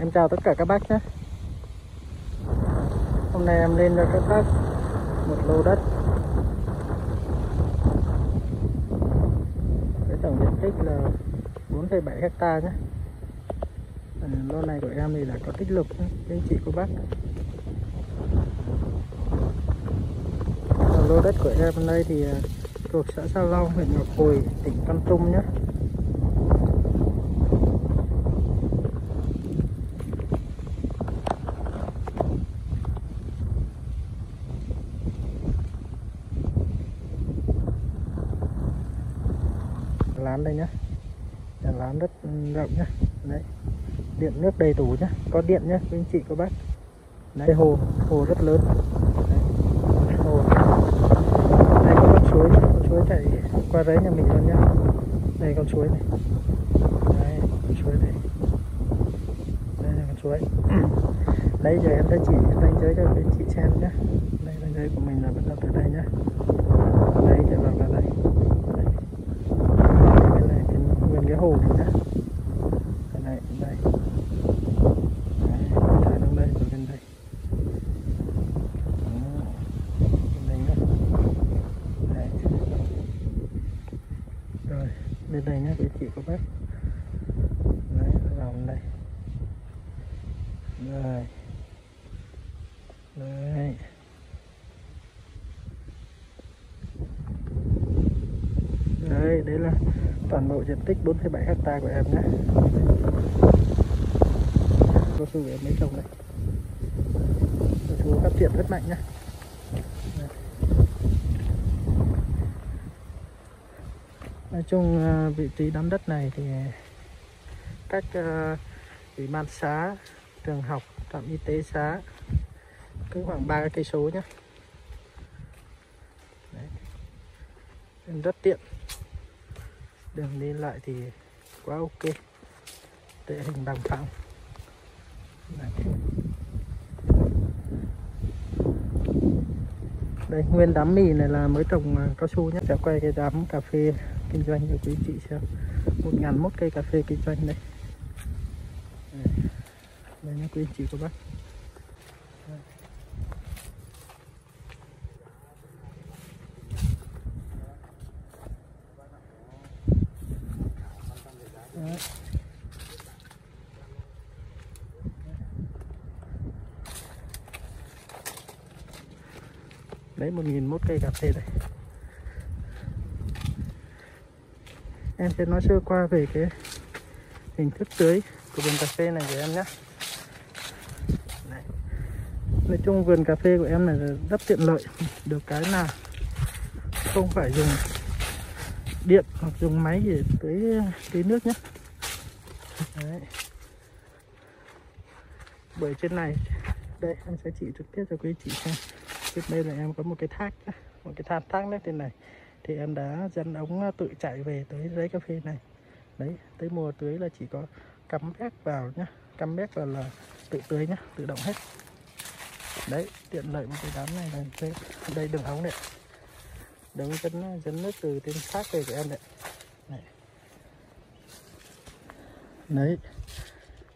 Em chào tất cả các bác nhé. Hôm nay em lên cho các bác một lô đất. Với tổng diện tích là 4,7 hecta nhé. À, lô này của em thì là có tích lục nhé, anh chị cô bác. Lô đất của em hôm nay thì à, thuộc xã Sa Long huyện Ngọc Hồi tỉnh Con Tum nhé. Lán đây nhá. Nhà lán rất rộng nhá. Đấy. Điện nước đầy đủ nhá. Có điện nhá quý anh chị cô bác. Đấy hồ hồ rất lớn. Đấy, hồ. Đây có con suối nhá. Con suối chạy qua đấy nhà mình luôn nhá. Đây con suối này. Đấy con suối này. Đây là con suối đấy giờ em sẽ chỉ ranh giới cho quý anh chị xem nhá. Đây ranh giới của mình là bắt đầu từ đây nhá. Đây chạy vào vào đây này cái hồ này nhá đây này, đây. Đấy xuống đây rồi bên đây. Đây rồi, bên đây nhá quý chị cô bác đấy vào đây. Rồi. Đấy. Đấy đấy là toàn bộ diện tích 4,7 hecta của em nhé. Cao su của em mới trồng đây. Cao su phát triển rất mạnh nhé. Nói chung ờ, vị trí đám đất này thì cách ờ, ủy ban xã trường học trạm y tế xã cứ khoảng ba cây số nhé. Đấy. Rất tiện đường đi lại thì quá ok. Địa hình bằng phẳng đây nguyên đám mì này là mới trồng à, cao su nhé sẽ quay cái đám cà phê kinh doanh cho quý chị xem. Một ngàn mốt cây cà phê kinh doanh đây. Đây, đây nhé quý chị các bác Đây. Đấy. Đấy một nghìn mốt cây cà phê đây Em sẽ nói sơ qua về cái hình thức tưới của vườn cà phê này của em nhé. Đấy. Nói chung vườn cà phê của em này rất tiện lợi. Được cái là không phải dùng điện hoặc dùng máy để tưới tưới nước nhé. Đấy. bởi trên này, đây, em sẽ chỉ trực tiếp cho quý chị xem tiếp đây là em có một cái thác một cái thang thác nước trên này. Thì em đã dẫn ống à, tự chạy về tới dưới cà phê này. Đấy tới mùa tưới là chỉ có cắm bét vào nhá cắm bét vào là tự tưới nhá tự động hết. Đấy tiện lợi một cái đám này là đây, đây đường ống này. Đường dẫn à, dẫn nước từ trên thác về của em đấy. Này. đấy.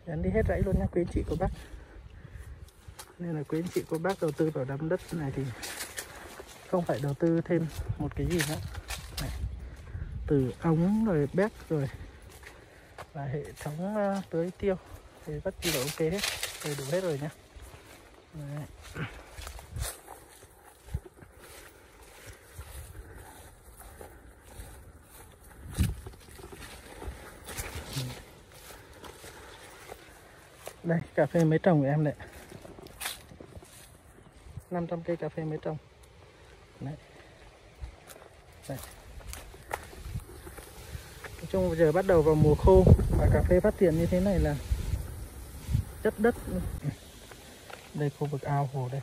Dẫn đi hết rẫy luôn nha quý anh chị cô bác nên là quý anh chị cô bác đầu tư vào đám đất này thì không phải đầu tư thêm một cái gì nữa này. từ ống rồi bếp rồi và hệ thống uh, tưới tiêu thì rất chi là ok hết đầy đủ hết rồi nhá Đấy. đây cà phê mới trồng của em đấy 500 cây cà phê mới trồng. Đấy. Đấy. Nói chung bây giờ bắt đầu vào mùa khô và cà phê phát triển như thế này là chất đất. Đây, khu vực ao hồ đây.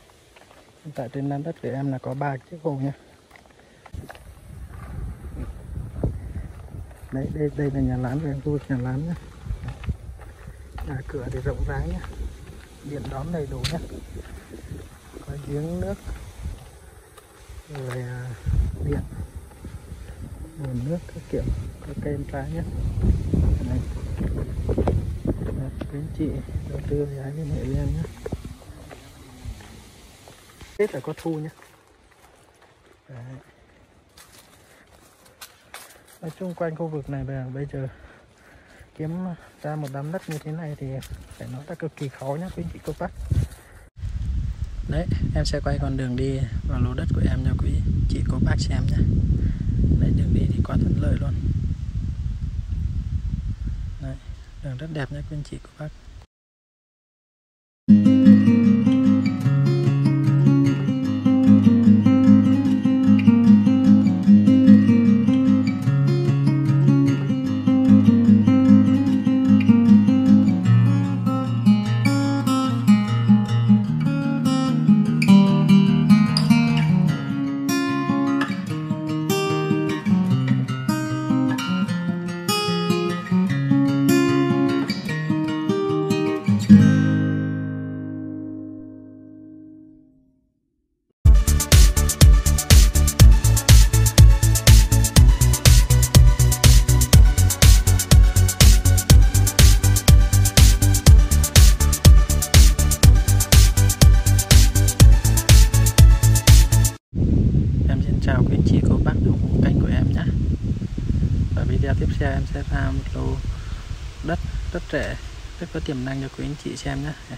Hiện tại trên nền đất của em là có ba chiếc hồ nha đấy, đây đây là nhà lán của em, khu vực nhà lán nhá. Nhà cửa thì rộng rãi nhá. Điện đón đầy đủ nhá có giếng nước. Rồi à, điện. Nguồn nước các kiểu. Có cây em trái nhé. Này. Quý anh chị đầu tư thì hãy liên hệ với em nhé. Tết phải có thu nhé. Đấy. nói chung quanh khu vực này bây bây giờ kiếm ra một đám đất như thế này thì phải nói là cực kỳ khó nhé, quý anh chị, cô bác đấy, em sẽ quay con đường đi vào lô đất của em cho quý. Chị, cô bác xem nhé. Đấy, đường đi thì quá thuận lợi luôn. Đấy, đường rất đẹp nhé quý anh chị, cô bác. Sẽ ra một lô đất rất rẻ. Rất có tiềm năng cho quý anh chị xem nhé